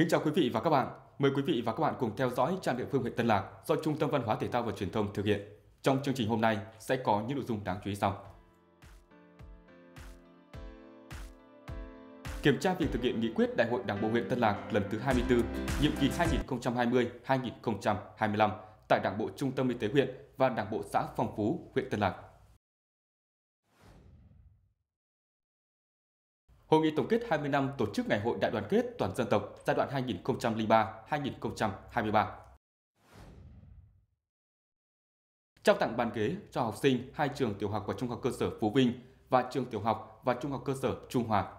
Kính chào quý vị và các bạn. Mời quý vị và các bạn cùng theo dõi trang địa phương huyện Tân Lạc do Trung tâm Văn hóa Thể thao và Truyền thông thực hiện. Trong chương trình hôm nay sẽ có những nội dung đáng chú ý sau. Kiểm tra việc thực hiện nghị quyết Đại hội Đảng bộ huyện Tân Lạc lần thứ 24, nhiệm kỳ 2020-2025 tại Đảng bộ Trung tâm Y tế huyện và Đảng bộ xã Phong Phú, huyện Tân Lạc. Hội nghị tổng kết 20 năm tổ chức Ngày hội Đại đoàn kết toàn dân tộc giai đoạn 2003-2023. Trao tặng bàn ghế cho học sinh hai trường tiểu học và trung học cơ sở Phú Vinh và trường tiểu học và trung học cơ sở Trung Hòa.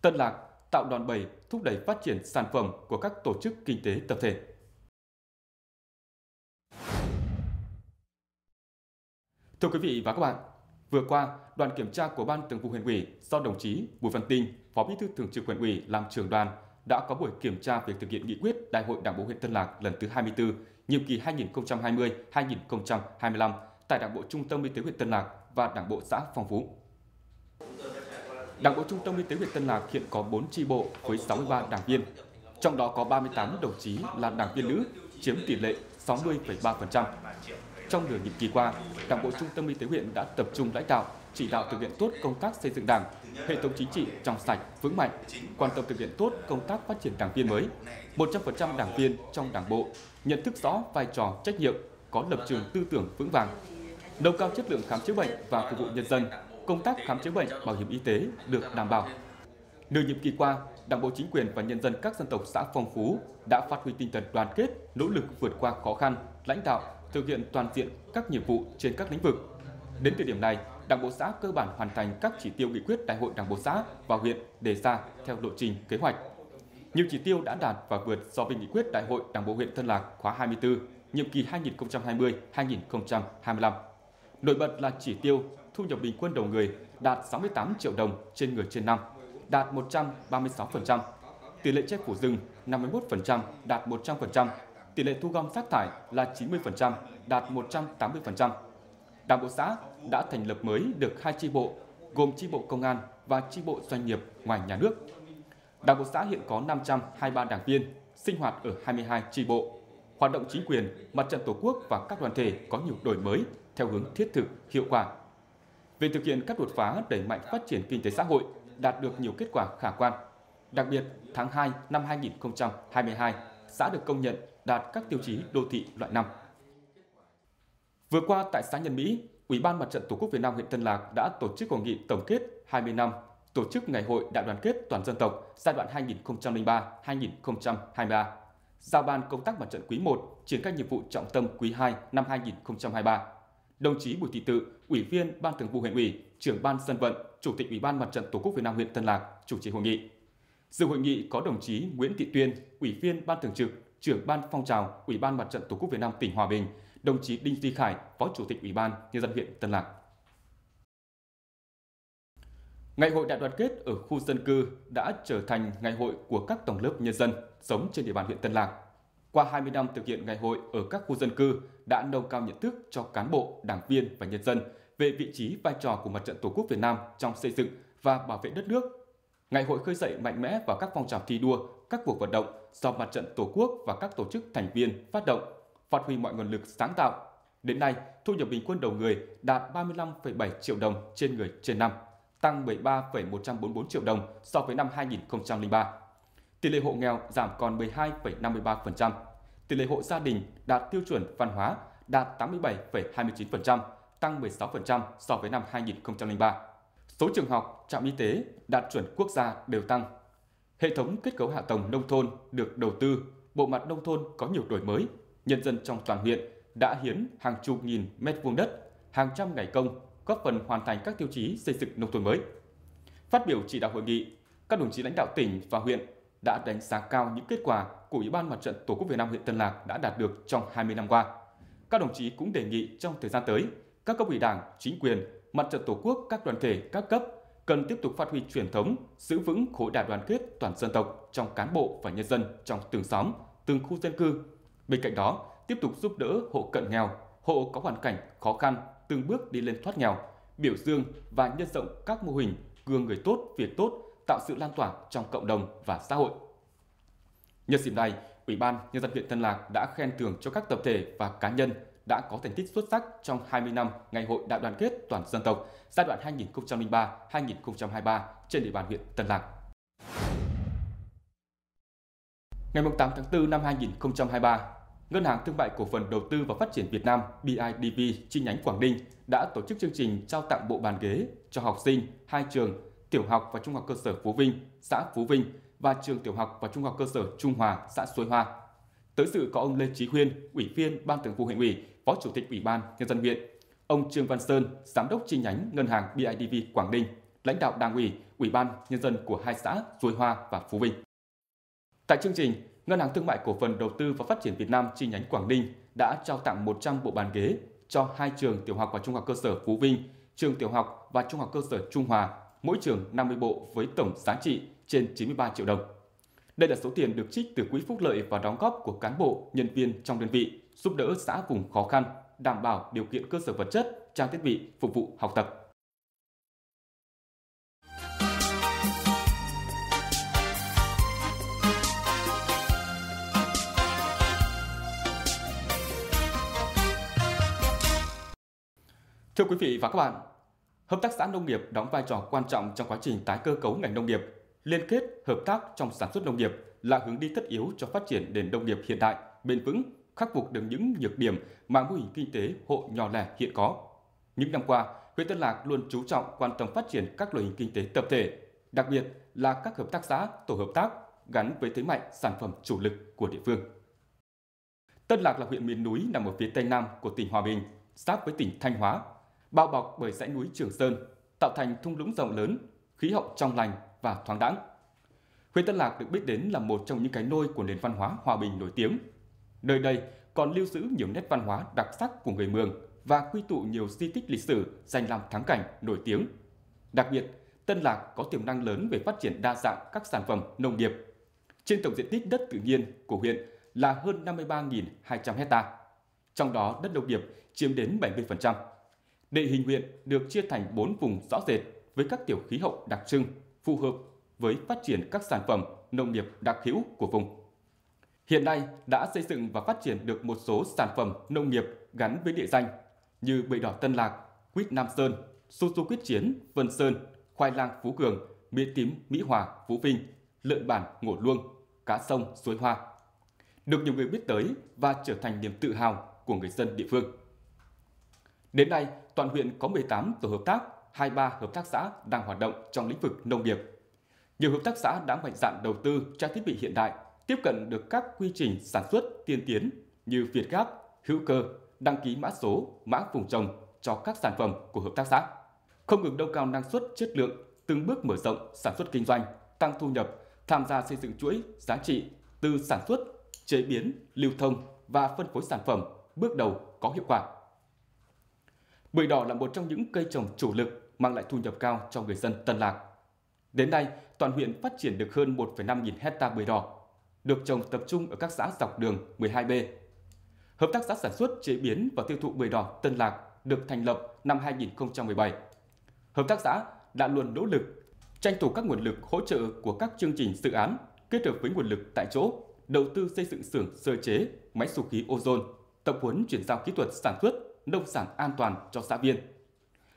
Tân Lạc tạo đòn bẩy thúc đẩy phát triển sản phẩm của các tổ chức kinh tế tập thể. Thưa quý vị và các bạn, Vừa qua, đoàn kiểm tra của Ban Thường vụ huyện ủy do đồng chí Bùi Văn Tinh, Phó Bí thư Thường trực huyện ủy làm trưởng đoàn đã có buổi kiểm tra việc thực hiện nghị quyết Đại hội Đảng bộ huyện Tân Lạc lần thứ 24, nhiệm kỳ 2020-2025 tại Đảng bộ Trung tâm Y tế huyện Tân Lạc và Đảng bộ xã Phong Phú. Đảng bộ Trung tâm Y tế huyện Tân Lạc hiện có 4 chi bộ với 63 đảng viên, trong đó có 38 đồng chí là đảng viên nữ, chiếm tỷ lệ 60,3%. Trong nửa nhiệm kỳ qua, Đảng bộ Trung tâm Y tế huyện đã tập trung lãnh đạo, chỉ đạo thực hiện tốt công tác xây dựng Đảng, hệ thống chính trị trong sạch, vững mạnh, quan tâm thực hiện tốt công tác phát triển đảng viên mới. 100% đảng viên trong Đảng bộ nhận thức rõ vai trò trách nhiệm, có lập trường tư tưởng vững vàng, nâng cao chất lượng khám chữa bệnh và phục vụ nhân dân, công tác khám chữa bệnh bảo hiểm y tế được đảm bảo. Nửa nhiệm kỳ qua, Đảng bộ chính quyền và nhân dân các dân tộc xã Phong Phú đã phát huy tinh thần đoàn kết, nỗ lực vượt qua khó khăn, lãnh đạo thực hiện toàn diện các nhiệm vụ trên các lĩnh vực. Đến thời điểm này, Đảng bộ xã cơ bản hoàn thành các chỉ tiêu nghị quyết Đại hội Đảng bộ xã và huyện đề ra theo lộ trình kế hoạch. Nhiều chỉ tiêu đã đạt và vượt so với nghị quyết Đại hội Đảng bộ huyện Tân Lạc khóa 24, nhiệm kỳ 2020-2025. Nổi bật là chỉ tiêu thu nhập bình quân đầu người đạt 68 triệu đồng trên người trên năm, đạt 136%, tỷ lệ che phủ rừng 51%, đạt 100%, tỷ lệ thu gom rác thải là 90%, đạt 180%. Đảng bộ xã đã thành lập mới được hai chi bộ, gồm chi bộ công an và chi bộ doanh nghiệp ngoài nhà nước. Đảng bộ xã hiện có 523 đảng viên, sinh hoạt ở 22 chi bộ. Hoạt động chính quyền, mặt trận tổ quốc và các đoàn thể có nhiều đổi mới theo hướng thiết thực, hiệu quả. Về thực hiện các đột phá đẩy mạnh phát triển kinh tế xã hội, đạt được nhiều kết quả khả quan. Đặc biệt, tháng 2 năm 2022, xã được công nhận đạt các tiêu chí đô thị loại 5. Vừa qua tại xã Nhân Mỹ, Ủy ban Mặt trận Tổ quốc Việt Nam huyện Tân Lạc đã tổ chức hội nghị tổng kết 20 năm tổ chức Ngày hội Đại đoàn kết toàn dân tộc giai đoạn 2003-2023. Giao ban công tác mặt trận quý 1 triển khai nhiệm vụ trọng tâm quý 2 năm 2023. Đồng chí Bùi Thị Tự, Ủy viên Ban Thường vụ huyện ủy, trưởng ban dân vận, Chủ tịch Ủy ban Mặt trận Tổ quốc Việt Nam huyện Tân Lạc chủ trì hội nghị. Dự hội nghị có đồng chí Nguyễn Thị Tuyên, Ủy viên Ban Thường trực, trưởng ban phong trào Ủy ban Mặt trận Tổ quốc Việt Nam tỉnh Hòa Bình, đồng chí Đinh Duy Khải, Phó Chủ tịch Ủy ban Nhân dân huyện Tân Lạc. Ngày hội đại đoàn kết ở khu dân cư đã trở thành ngày hội của các tầng lớp nhân dân sống trên địa bàn huyện Tân Lạc. Qua 20 năm thực hiện ngày hội ở các khu dân cư đã nâng cao nhận thức cho cán bộ, đảng viên và nhân dân về vị trí vai trò của Mặt trận Tổ quốc Việt Nam trong xây dựng và bảo vệ đất nước. Ngày hội khơi dậy mạnh mẽ vào các phong trào thi đua, các cuộc vận động do Mặt trận Tổ quốc và các tổ chức thành viên phát động, phát huy mọi nguồn lực sáng tạo. Đến nay, thu nhập bình quân đầu người đạt 35,7 triệu đồng trên người trên năm, tăng 13,144 triệu đồng so với năm 2003. Tỷ lệ hộ nghèo giảm còn 12,53%, tỷ lệ hộ gia đình đạt tiêu chuẩn văn hóa đạt 87,29%, tăng 16% so với năm 2003. Số trường học, trạm y tế đạt chuẩn quốc gia đều tăng Hệ thống kết cấu hạ tầng nông thôn được đầu tư, bộ mặt nông thôn có nhiều đổi mới, nhân dân trong toàn huyện đã hiến hàng chục nghìn mét vuông đất, hàng trăm ngày công, góp phần hoàn thành các tiêu chí xây dựng nông thôn mới. Phát biểu chỉ đạo hội nghị, các đồng chí lãnh đạo tỉnh và huyện đã đánh giá cao những kết quả của Ủy ban Mặt trận Tổ quốc Việt Nam huyện Tân Lạc đã đạt được trong 20 năm qua. Các đồng chí cũng đề nghị trong thời gian tới, các cấp ủy Đảng, chính quyền, Mặt trận Tổ quốc các đoàn thể các cấp cần tiếp tục phát huy truyền thống, giữ vững khối đại đoàn kết toàn dân tộc trong cán bộ và nhân dân trong từng xóm, từng khu dân cư. Bên cạnh đó, tiếp tục giúp đỡ hộ cận nghèo, hộ có hoàn cảnh khó khăn từng bước đi lên thoát nghèo, biểu dương và nhân rộng các mô hình gương người tốt, việc tốt tạo sự lan tỏa trong cộng đồng và xã hội. Nhân dịp này, Ủy ban Nhân dân huyện Tân Lạc đã khen thưởng cho các tập thể và cá nhân đã có thành tích xuất sắc trong 20 năm Ngày hội Đại đoàn kết toàn dân tộc giai đoạn 2003-2023 trên địa bàn huyện Tân Lạc. Ngày 8 tháng 4 năm 2023, Ngân hàng Thương mại Cổ phần Đầu tư và Phát triển Việt Nam BIDV chi nhánh Quảng Ninh đã tổ chức chương trình trao tặng bộ bàn ghế cho học sinh hai trường tiểu học và trung học cơ sở Phú Vinh, xã Phú Vinh và trường tiểu học và trung học cơ sở Trung Hòa, xã Suối Hoa. Tới sự có ông Lê Chí Huyên, Ủy viên Ban Thường vụ huyện ủy, Phó Chủ tịch Ủy ban Nhân dân huyện, ông Trương Văn Sơn, Giám đốc chi nhánh Ngân hàng BIDV Quảng Ninh, lãnh đạo Đảng ủy, Ủy ban Nhân dân của hai xã Suối Hoa và Phú Vinh. Tại chương trình, Ngân hàng Thương mại Cổ phần Đầu tư và Phát triển Việt Nam chi nhánh Quảng Ninh đã trao tặng 100 bộ bàn ghế cho hai trường tiểu học và trung học cơ sở Phú Vinh, trường tiểu học và trung học cơ sở Trung Hòa, mỗi trường 50 bộ với tổng giá trị trên 93 triệu đồng. Đây là số tiền được trích từ quỹ phúc lợi và đóng góp của cán bộ, nhân viên trong đơn vị, giúp đỡ xã vùng khó khăn, đảm bảo điều kiện cơ sở vật chất, trang thiết bị phục vụ học tập. Thưa quý vị và các bạn, hợp tác xã nông nghiệp đóng vai trò quan trọng trong quá trình tái cơ cấu ngành nông nghiệp. Liên kết, hợp tác trong sản xuất nông nghiệp là hướng đi tất yếu cho phát triển nền nông nghiệp hiện đại, bền vững, khắc phục được những nhược điểm mà mô hình kinh tế hộ nhỏ lẻ hiện có. Những năm qua, huyện Tân Lạc luôn chú trọng quan tâm phát triển các loại hình kinh tế tập thể, đặc biệt là các hợp tác xã, tổ hợp tác gắn với thế mạnh sản phẩm chủ lực của địa phương. Tân Lạc là huyện miền núi nằm ở phía tây nam của tỉnh Hòa Bình, giáp với tỉnh Thanh Hóa, bao bọc bởi dãy núi Trường Sơn, tạo thành thung lũng rộng lớn, khí hậu trong lành và thoáng đãng. Huyện Tân Lạc được biết đến là một trong những cái nôi của nền văn hóa hòa bình nổi tiếng. Nơi đây còn lưu giữ nhiều nét văn hóa đặc sắc của người Mường và quy tụ nhiều di tích lịch sử dành làm thắng cảnh nổi tiếng. Đặc biệt, Tân Lạc có tiềm năng lớn về phát triển đa dạng các sản phẩm nông nghiệp. Trên tổng diện tích đất tự nhiên của huyện là hơn 53.200 hecta. Trong đó đất nông nghiệp chiếm đến 70%. Địa hình huyện được chia thành 4 vùng rõ rệt với các tiểu khí hậu đặc trưng, phù hợp với phát triển các sản phẩm nông nghiệp đặc hữu của vùng. Hiện nay đã xây dựng và phát triển được một số sản phẩm nông nghiệp gắn với địa danh như bưởi đỏ Tân Lạc, quýt Nam Sơn, su su quýt chiến Vân Sơn, khoai lang Phú Cường, mía tím Mỹ Hòa, Phú Vinh, lợn bản Ngổ Luông, cá sông Suối Hoa. Được nhiều người biết tới và trở thành niềm tự hào của người dân địa phương. Đến nay, toàn huyện có 18 tổ hợp tác, 23 hợp tác xã đang hoạt động trong lĩnh vực nông nghiệp. Nhiều hợp tác xã đã mạnh dạn đầu tư trang thiết bị hiện đại, tiếp cận được các quy trình sản xuất tiên tiến như Việt Gáp, hữu cơ, đăng ký mã số, mã vùng trồng cho các sản phẩm của hợp tác xã. Không ngừng nâng cao năng suất, chất lượng, từng bước mở rộng sản xuất kinh doanh, tăng thu nhập, tham gia xây dựng chuỗi giá trị từ sản xuất, chế biến, lưu thông và phân phối sản phẩm bước đầu có hiệu quả. Bưởi đỏ là một trong những cây trồng chủ lực mang lại thu nhập cao cho người dân Tân Lạc. Đến nay, toàn huyện phát triển được hơn 1,5 nghìn hecta bưởi đỏ, được trồng tập trung ở các xã dọc đường 12B. Hợp tác xã sản xuất, chế biến và tiêu thụ bưởi đỏ Tân Lạc được thành lập năm 2017. Hợp tác xã đã luôn nỗ lực tranh thủ các nguồn lực hỗ trợ của các chương trình dự án kết hợp với nguồn lực tại chỗ, đầu tư xây dựng xưởng sơ chế, máy sục khí ozone, tập huấn chuyển giao kỹ thuật sản xuất nông sản an toàn cho xã viên.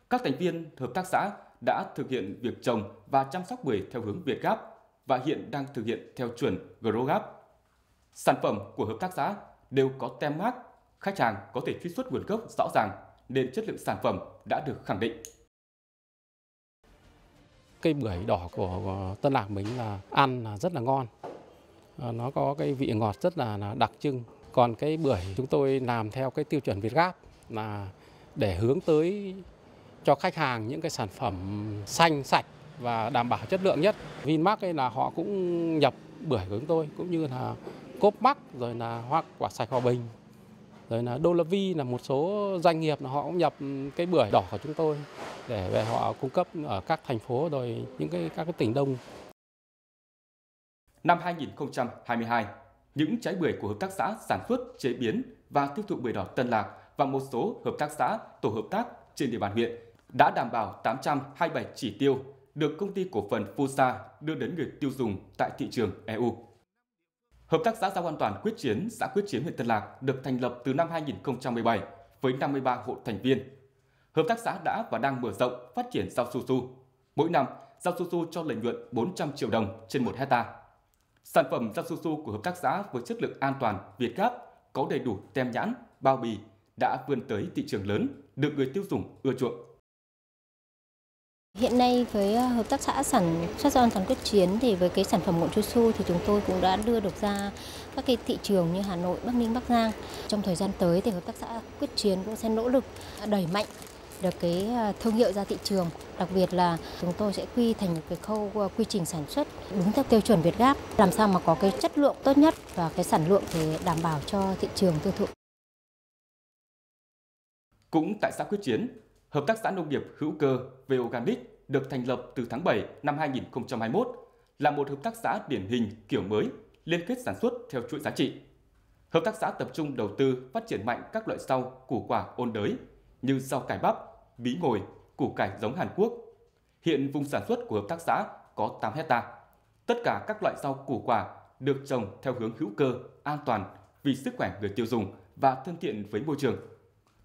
Các thành viên hợp tác xã đã thực hiện việc trồng và chăm sóc bưởi theo hướng Việt Gáp và hiện đang thực hiện theo chuẩn GroGap. Sản phẩm của hợp tác xã đều có tem mác, khách hàng có thể truy xuất nguồn gốc rõ ràng nên chất lượng sản phẩm đã được khẳng định. Cây bưởi đỏ của Tân Lạc mình là ăn là rất là ngon. À, nó có cái vị ngọt rất là đặc trưng. Còn cái bưởi chúng tôi làm theo cái tiêu chuẩn Việt Gáp là để hướng tới cho khách hàng những cái sản phẩm xanh sạch và đảm bảo chất lượng nhất. Vinmark ấy là họ cũng nhập bưởi của chúng tôi cũng như là cốp mắc rồi là hoa quả sạch hòa bình rồi là Dolavi là một số doanh nghiệp là họ cũng nhập cái bưởi đỏ của chúng tôi để về họ cung cấp ở các thành phố rồi những cái các cái tỉnh đông. Năm 2022, những trái bưởi của hợp tác xã sản xuất, chế biến và tiêu thụ bưởi đỏ Tân Lạc và một số hợp tác xã, tổ hợp tác trên địa bàn huyện đã đảm bảo 827 chỉ tiêu được công ty cổ phần Fusa đưa đến người tiêu dùng tại thị trường EU. Hợp tác xã rau an toàn Quyết Chiến, xã Quyết Chiến huyện Tân Lạc được thành lập từ năm 2017 với 53 hộ thành viên. Hợp tác xã đã và đang mở rộng phát triển rau su su. Mỗi năm, rau su su cho lợi nhuận 400 triệu đồng trên một hecta. Sản phẩm rau su su của hợp tác xã với chất lượng an toàn, Việt Gáp có đầy đủ tem nhãn, bao bì đã vươn tới thị trường lớn, được người tiêu dùng ưa chuộng. Hiện nay với ờ, hợp tác xã sản xuất rau an toàn quyết chiến thì với cái sản phẩm ngỗng chu su thì chúng tôi cũng đã đưa được ra các cái thị trường như Hà Nội, Bắc Ninh, Bắc Giang. Trong thời gian tới thì hợp tác xã quyết chiến cũng sẽ nỗ lực đẩy mạnh được cái ờ, thương hiệu ra thị trường. Đặc biệt là chúng tôi sẽ quy thành một cái khâu ờ, quy trình sản xuất đúng theo tiêu chuẩn Việt Gáp, làm sao mà có cái chất lượng tốt nhất và cái sản lượng thì đảm bảo cho thị trường tiêu thụ. Cũng tại xã Quyết Chiến, Hợp tác xã nông nghiệp hữu cơ Veorganic được thành lập từ tháng 7 năm 2021 là một hợp tác xã điển hình kiểu mới liên kết sản xuất theo chuỗi giá trị. Hợp tác xã tập trung đầu tư phát triển mạnh các loại rau, củ quả ôn đới như rau cải bắp, bí ngồi, củ cải giống Hàn Quốc. Hiện vùng sản xuất của hợp tác xã có 8 hecta. Tất cả các loại rau củ quả được trồng theo hướng hữu cơ, an toàn vì sức khỏe người tiêu dùng và thân thiện với môi trường.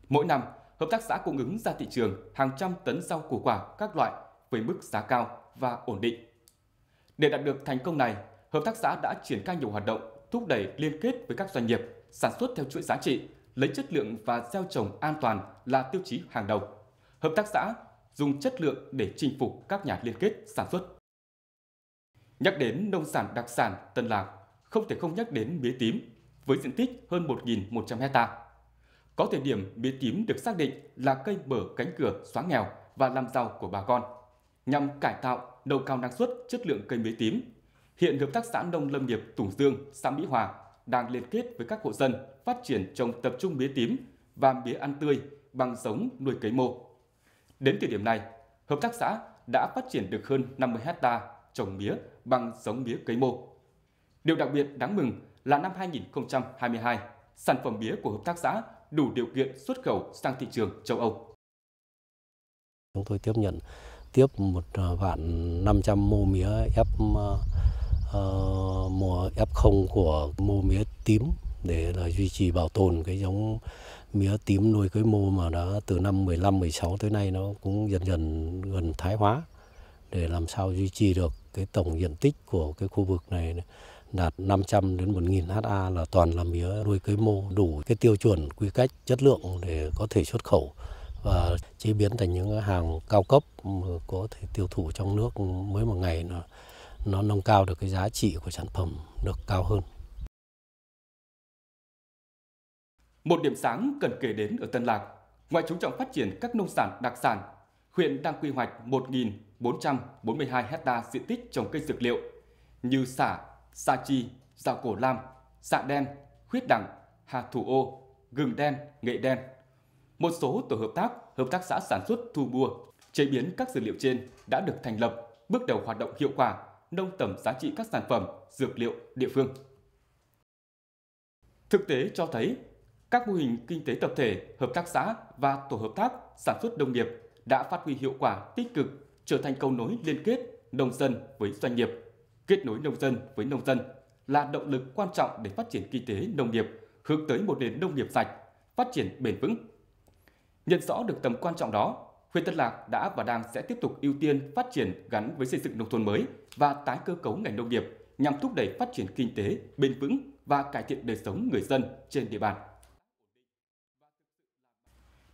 Mỗi năm, hợp tác xã cung ứng ra thị trường hàng trăm tấn rau củ quả các loại với mức giá cao và ổn định. Để đạt được thành công này, hợp tác xã đã triển khai nhiều hoạt động thúc đẩy liên kết với các doanh nghiệp sản xuất theo chuỗi giá trị, lấy chất lượng và gieo trồng an toàn là tiêu chí hàng đầu. Hợp tác xã dùng chất lượng để chinh phục các nhà liên kết sản xuất. Nhắc đến nông sản đặc sản Tân Lạc, không thể không nhắc đến mía tím với diện tích hơn 1.100 hecta. Có thời điểm mía tím được xác định là cây mở cánh cửa xóa nghèo và làm giàu của bà con. Nhằm cải tạo, nâng cao năng suất, chất lượng cây mía tím, hiện Hợp tác xã Nông Lâm nghiệp Tùng Dương, xã Mỹ Hòa đang liên kết với các hộ dân phát triển trồng tập trung mía tím và mía ăn tươi bằng giống nuôi cấy mô. Đến thời điểm này, hợp tác xã đã phát triển được hơn 50 hecta trồng mía bằng giống mía cấy mô. Điều đặc biệt đáng mừng là năm 2022, sản phẩm mía của hợp tác xã đủ điều kiện xuất khẩu sang thị trường châu Âu. Chúng tôi tiếp nhận tiếp một à, vạn 500 mô mía F uh, mùa F0 của mô mía tím để là duy trì bảo tồn cái giống mía tím nuôi cưới mô mà đã từ năm 15 16 tới nay nó cũng dần dần gần thái hóa để làm sao duy trì được cái tổng diện tích của cái khu vực này đạt 500 đến 1.000 ha là toàn là mía nuôi cấy mô đủ cái tiêu chuẩn quy cách chất lượng để có thể xuất khẩu và chế biến thành những hàng cao cấp có thể tiêu thụ trong nước mới một ngày nó nó nâng cao được cái giá trị của sản phẩm được cao hơn. Một điểm sáng cần kể đến ở Tân Lạc, ngoài chú trọng phát triển các nông sản đặc sản, huyện đang quy hoạch 1.442 hecta diện tích trồng cây dược liệu như xả, sa chi, dạo cổ lam, dạ đen, khuyết đẳng, hà thủ ô, gừng đen, nghệ đen. Một số tổ hợp tác, hợp tác xã sản xuất thu mua, chế biến các dược liệu trên đã được thành lập, bước đầu hoạt động hiệu quả, nâng tầm giá trị các sản phẩm, dược liệu địa phương. Thực tế cho thấy, các mô hình kinh tế tập thể, hợp tác xã và tổ hợp tác sản xuất nông nghiệp đã phát huy hiệu quả tích cực, trở thành cầu nối liên kết nông dân với doanh nghiệp kết nối nông dân với nông dân là động lực quan trọng để phát triển kinh tế nông nghiệp, hướng tới một nền nông nghiệp sạch, phát triển bền vững. Nhận rõ được tầm quan trọng đó, huyện Tân Lạc đã và đang sẽ tiếp tục ưu tiên phát triển gắn với xây dựng nông thôn mới và tái cơ cấu ngành nông nghiệp nhằm thúc đẩy phát triển kinh tế bền vững và cải thiện đời sống người dân trên địa bàn.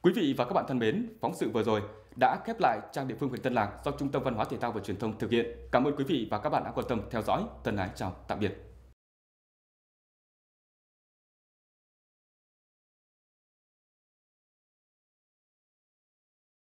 Quý vị và các bạn thân mến, phóng sự vừa rồi đã khép lại trang địa phương huyện Tân Lạc do Trung tâm Văn hóa Thể thao và Truyền thông thực hiện. Cảm ơn quý vị và các bạn đã quan tâm theo dõi. Tân ái chào tạm biệt.